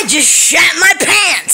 I just shat my pants!